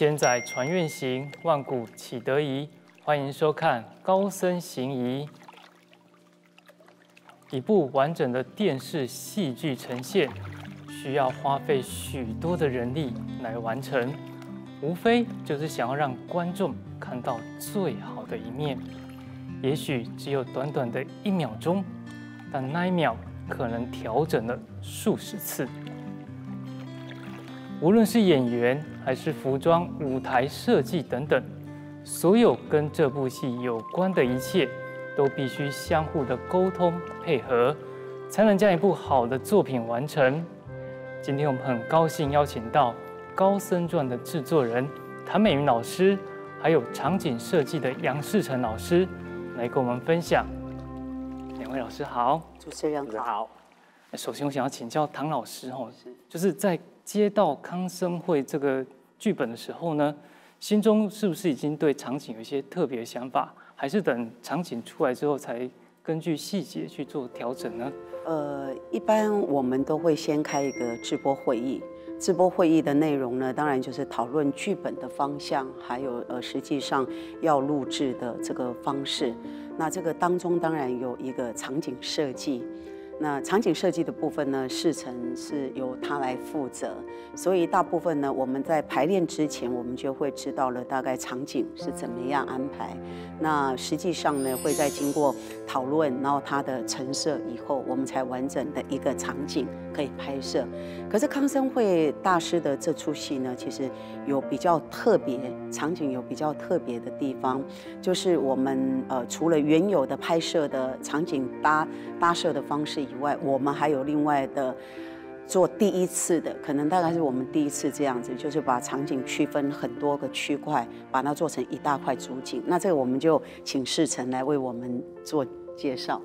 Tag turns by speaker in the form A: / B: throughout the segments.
A: 千载传愿行，万古启德仪。欢迎收看《高僧行仪》，一部完整的电视戏剧呈现，需要花费许多的人力来完成，无非就是想要让观众看到最好的一面。也许只有短短的一秒钟，但那一秒可能调整了数十次。无论是演员，还是服装、舞台设计等等，所有跟这部戏有关的一切，都必须相互的沟通配合，才能将一部好的作品完成。今天我们很高兴邀请到《高僧传》的制作人谭美云老师，还有场景设计的杨世成老师。来跟我们分享，两位老师好，
B: 主持人好。
A: 首先，我想要请教唐老师哦，就是在接到康生会这个剧本的时候呢，心中是不是已经对场景有一些特别想法，还是等场景出来之后才根据细节去做调整呢？
B: 呃，一般我们都会先开一个直播会议。直播会议的内容呢，当然就是讨论剧本的方向，还有呃实际上要录制的这个方式。那这个当中当然有一个场景设计。那场景设计的部分呢，事成是由他来负责，所以大部分呢，我们在排练之前，我们就会知道了大概场景是怎么样安排。那实际上呢，会在经过讨论，然后它的成色以后，我们才完整的一个场景可以拍摄。可是康生会大师的这出戏呢，其实有比较特别场景，有比较特别的地方，就是我们呃除了原有的拍摄的场景搭搭设的方式。以外，我们还有另外的做第一次的，可能大概是我们第一次这样子，就是把场景区分很多个区块，把它做成一大块主景。那这个我们就请世成来为我们做介绍。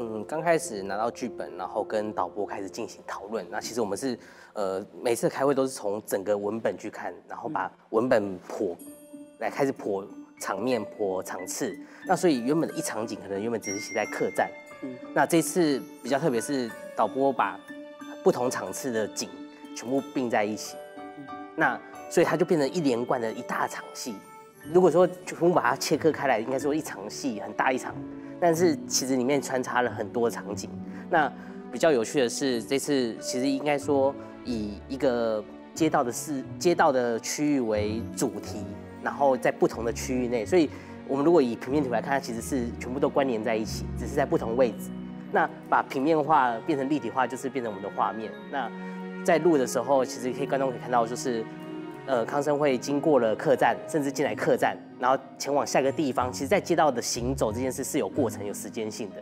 C: 嗯，刚开始拿到剧本，然后跟导播开始进行讨论。那其实我们是呃每次开会都是从整个文本去看，然后把文本剖来开始剖场面、剖场次。那所以原本的一场景可能原本只是写在客栈。嗯那这次比较特别，是导播把不同场次的景全部并在一起，那所以它就变成一连贯的一大场戏。如果说全部把它切割开来，应该说一场戏很大一场，但是其实里面穿插了很多场景。那比较有趣的是，这次其实应该说以一个街道的市街道的区域为主题，然后在不同的区域内，所以。我们如果以平面图来看，它其实是全部都关联在一起，只是在不同位置。那把平面化变成立体化，就是变成我们的画面。那在录的时候，其实可以观众可以看到，就是呃康生会经过了客栈，甚至进来客栈，然后前往下一个地方。其实，在街道的行走这件事是有过程、有时间性的，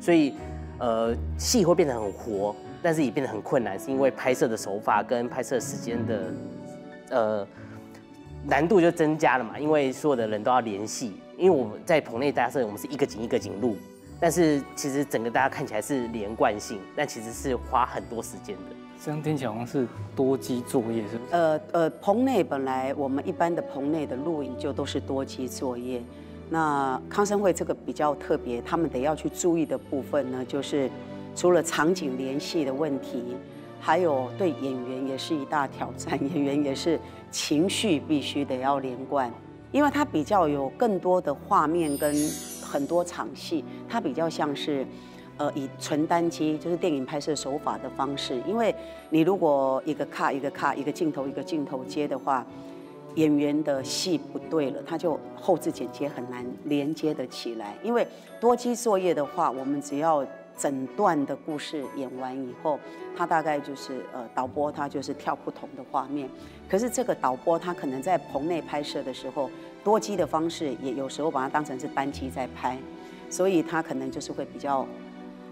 C: 所以呃戏会变得很活，但是也变得很困难，是因为拍摄的手法跟拍摄时间的呃难度就增加了嘛，因为所有的人都要联系。因为我们在棚内搭摄，我们是一个景一个景录，但是其实整个大家看起来是连贯性，但其实是花很多时间的。
A: 这样听起来好像是多机作业，是不是？
B: 呃呃，棚内本来我们一般的棚内的录影就都是多机作业，那康生会这个比较特别，他们得要去注意的部分呢，就是除了场景联系的问题，还有对演员也是一大挑战，演员也是情绪必须得要连贯。因为它比较有更多的画面跟很多场戏，它比较像是，呃，以纯单机就是电影拍摄手法的方式。因为你如果一个卡一个卡一个镜头一个镜头接的话，演员的戏不对了，他就后置剪接很难连接的起来。因为多机作业的话，我们只要。整段的故事演完以后，他大概就是呃导播他就是跳不同的画面，可是这个导播他可能在棚内拍摄的时候，多机的方式也有时候把它当成是单机在拍，所以他可能就是会比较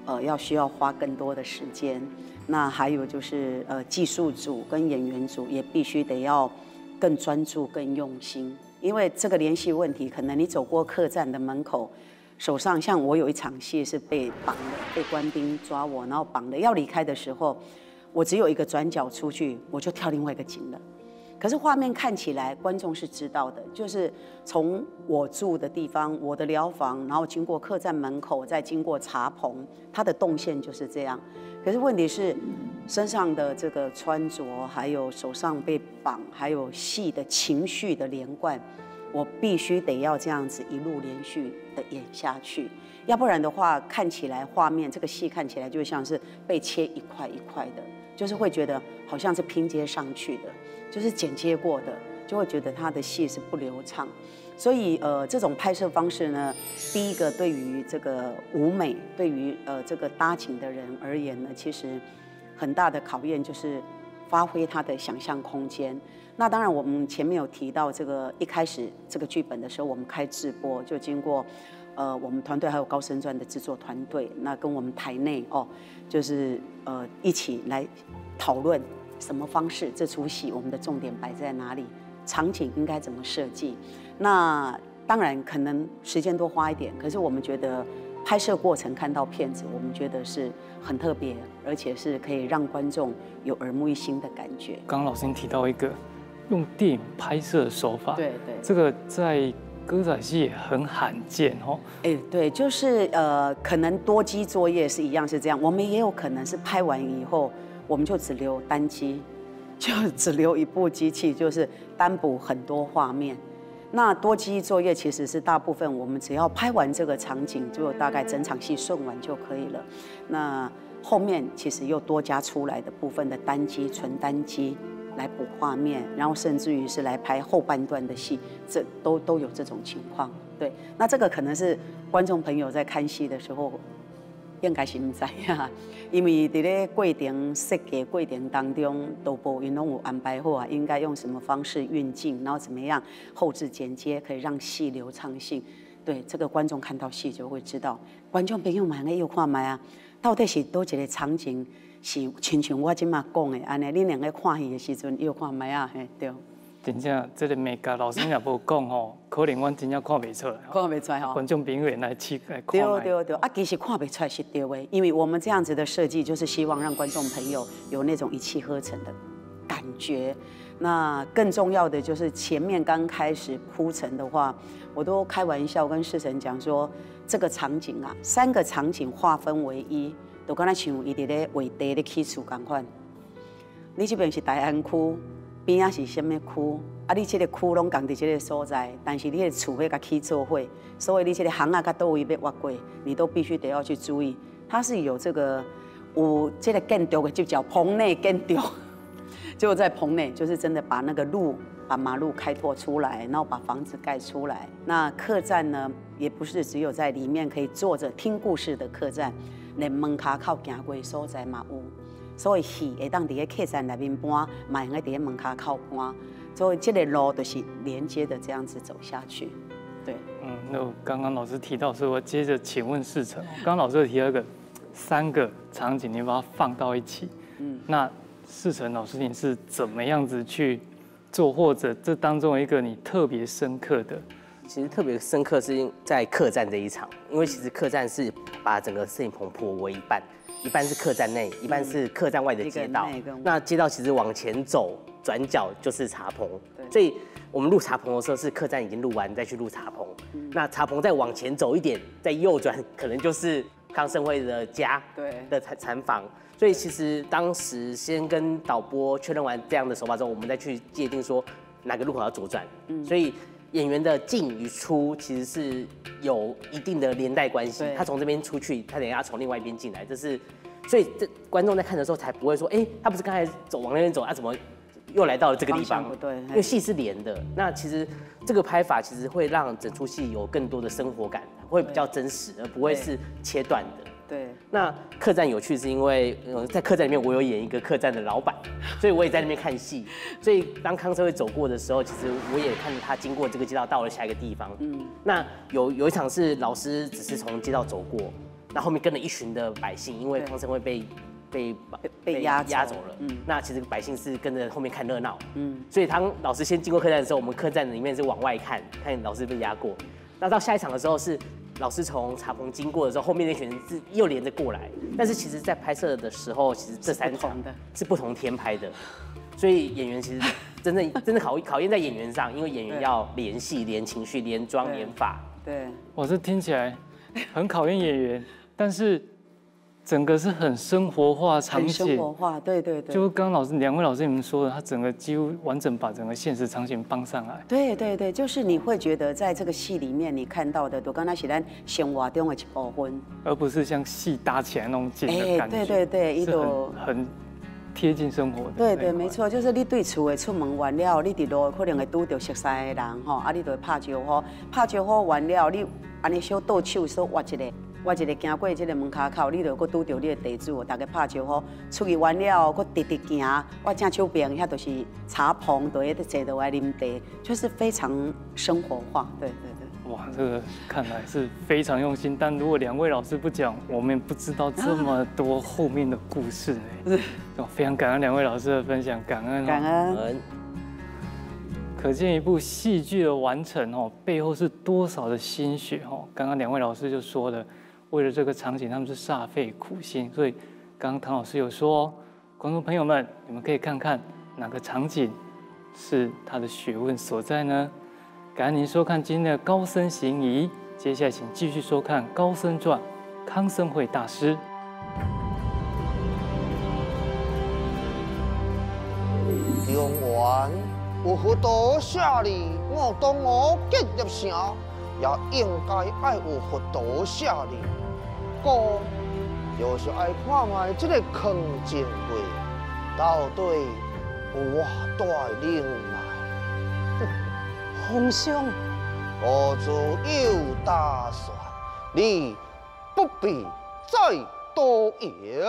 B: 呃要需要花更多的时间。那还有就是呃技术组跟演员组也必须得要更专注更用心，因为这个联系问题，可能你走过客栈的门口。手上像我有一场戏是被绑的，被官兵抓我，然后绑的要离开的时候，我只有一个转角出去，我就跳另外一个井了。可是画面看起来观众是知道的，就是从我住的地方，我的疗房，然后经过客栈门口，再经过茶棚，它的动线就是这样。可是问题是，身上的这个穿着，还有手上被绑，还有戏的情绪的连贯，我必须得要这样子一路连续的演下去，要不然的话，看起来画面这个戏看起来就像是被切一块一块的，就是会觉得好像是拼接上去的，就是剪接过的，就会觉得他的戏是不流畅。所以呃，这种拍摄方式呢，第一个对于这个舞美，对于呃这个搭景的人而言呢，其实。很大的考验就是发挥他的想象空间。那当然，我们前面有提到这个一开始这个剧本的时候，我们开直播就经过，呃，我们团队还有高升传的制作团队，那跟我们台内哦，就是呃一起来讨论什么方式这出戏我们的重点摆在哪里，场景应该怎么设计。那当然可能时间多花一点，可是我们觉得。拍摄过程看到片子，我们觉得是很特别，而且是可以让观众有耳目一新的感觉。
A: 刚刚老师提到一个用电影拍摄的手法，
B: 对对，
A: 这个在歌仔戏也很罕见哦。
B: 哎，对，就是呃，可能多机作业是一样是这样，我们也有可能是拍完以后，我们就只留单机，就只留一部机器，就是单补很多画面。那多机作业其实是大部分，我们只要拍完这个场景，就大概整场戏顺完就可以了。那后面其实又多加出来的部分的单机、纯单机来补画面，然后甚至于是来拍后半段的戏，这都都有这种情况。对，那这个可能是观众朋友在看戏的时候。应该是唔知啊，因为伫咧过程设计过程当中，导播因拢有安排好啊，应该用什么方式运镜，然后怎么样后置剪接，可以让戏流畅性。对，这个观众看到戏就会知道。观众朋友们，你又看麦啊？到底是多一个场景是亲像我即马讲的安尼？你两个看戏的时阵又看麦啊？嘿，对。
A: 真正这个美甲老师也无讲吼，可能阮真正看袂出来。
B: 看袂出来吼。
A: 观众朋友来试来看。
B: 对对对，啊，其实看袂出来是对的，因为我们这样子的设计，就是希望让观众朋友有那种一气呵成的感觉。那更重要的就是前面刚开始铺陈的话，我都开玩笑跟世成讲说，这个场景啊，三个场景划分为一，都刚才像伊伫咧为地的起厝共款。你这边是大安区。边仔是什么区？啊，你这个区拢共伫这个所在，但是你的厝要甲起做伙，所以你这个行啊，甲倒位要挖过，你都必须得要去注意。它是有这个有这个建筑的，就叫棚内建筑，就在棚内，就是真的把那个路、把马路开拓出来，然后把房子盖出来。那客栈呢，也不是只有在里面可以坐着听故事的客栈，连门卡靠行过所在嘛有。所以戏会当伫个客栈内面搬，买个伫个门卡靠搬，所以这个路都是连接的这样子走下去。对，
A: 嗯，那刚刚老师提到说，我接着请问世成，刚刚老师提到一个三个场景，你把它放到一起，嗯，那世成老师你是怎么样子去做，或者这当中一个你特别深刻的？
C: 其实特别深刻是在客栈这一场，因为其实客栈是把整个摄影棚破为一半。一半是客栈内，一半是客栈外的街道。那街道其实往前走，转角就是茶棚。所以我们录茶棚的时候，是客栈已经录完，再去录茶棚。那茶棚再往前走一点，再右转，可能就是康盛会的家的产产房。所以其实当时先跟导播确认完这样的手法之后，我们再去界定说哪个路口要左转。所以。演员的进与出其实是有一定的连带关系，他从这边出去，他等下从另外一边进来，这是，所以这观众在看的时候才不会说，哎，他不是刚才走往那边走，他怎么又来到了这个地方？
B: 对，
C: 因为戏是连的，那其实这个拍法其实会让整出戏有更多的生活感，会比较真实，而不会是切断的。
B: 对，
C: 那客栈有趣是因为在客栈里面，我有演一个客栈的老板，所以我也在那边看戏。所以当康社会走过的时候，其实我也看着他经过这个街道，到了下一个地方。嗯，那有有一场是老师只是从街道走过，那后面跟了一群的百姓，因为康社会被被
B: 被压
C: 压走了。嗯，那其实百姓是跟着后面看热闹。嗯，所以当老师先经过客栈的时候，我们客栈里面是往外看，看老师被压过。那到下一场的时候是。老师从茶棚经过的时候，后面那群人是又连着过来。但是其实，在拍摄的时候，其实这三场是不同天拍的，所以演员其实真正真的考考验在演员上，因为演员要连戏、连情绪、连妆、连发。
B: 对，
A: 我这听起来很考验演员，但是整个是很生活化场景，
B: 生活化，对对对。
A: 就刚刚老师两位老师你们说的，他整个几乎完整把整个现实场景搬上来。
B: 对对对，就是你会觉得在这个戏里面你看到的，都刚才是咱生活中的一部分。
A: 而不是像戏搭起来那种景的感觉，
B: 哎对对对
A: 是
B: 一种
A: 很很贴近生活的。
B: 对对，没。错，就是你对厝的出门完了，你伫路可能会拄到熟悉的人吼，啊，你就会拍招呼，拍招呼完了，你安尼小倒手说挖一个，挖一个行过这个门卡口，你就搁拄到你的地主，大家拍招呼，出去完了，搁直直行，我正手边遐就是茶棚，就喺坐倒来啉茶，就是非常生活化，对对对。
A: 哇，这个看来是非常用心，但如果两位老师不讲，我们也不知道这么多后面的故事呢。哦，非常感恩两位老师的分享，感恩、哦。
B: 感恩。
C: 嗯，
A: 可见一部戏剧的完成哦，背后是多少的心血哦。刚刚两位老师就说了，为了这个场景，他们是煞费苦心。所以刚刚唐老师有说，观众朋友们，你们可以看看哪个场景是他的学问所在呢？感恩您收看今天的高僧行仪，接下来请继续收看《高僧传》，康僧会大师。
D: 中原有许多舍利，我当我结业城，也应该爱有许多舍利。哥，就是爱看卖这个坑钱柜，到底有偌大能耐？
E: 皇上，
D: 我自有打算，你不必再多言。